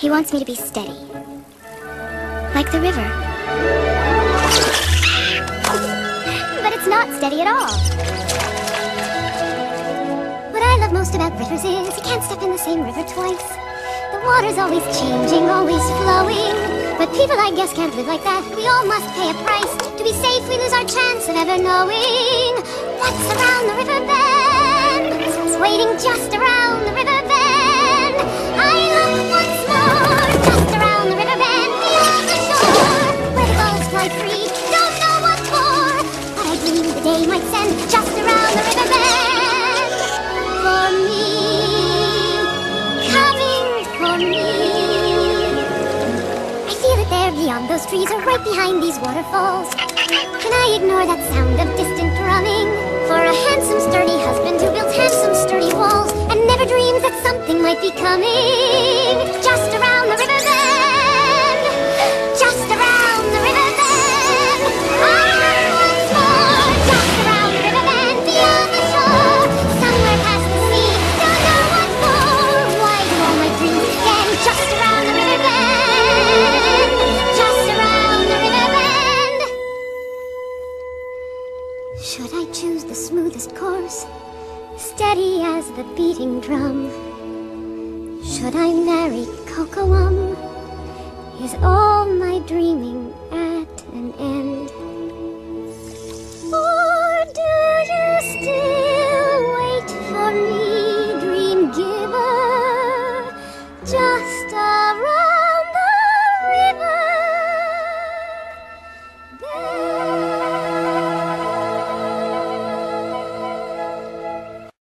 He wants me to be steady. Like the river. But it's not steady at all. What I love most about rivers is you can't step in the same river twice. The water's always changing, always flowing. But people, I guess, can't live like that. We all must pay a price. To be safe, we lose our chance of ever knowing what's around the river bend. It's waiting just around the river bend. I look once more, just around the river bend, beyond the shore, where the gulls fly free. Don't know what for, but I dream the day might send just around the river bend for me, coming for me. I feel it there beyond those trees or right behind these waterfalls. Can I ignore that sound of distant might be coming. Just around the river bend, just around the river bend. Ah, once more, just around the river bend, beyond the shore, somewhere past the sea. Don't know what for. Why do all my dreams begin just around the river bend, just around the river bend? Should I choose the smoothest course, steady as the beating drum? Should I marry Kocoum? Is all my dreaming at an end? Or do you still wait for me, dream giver? Just a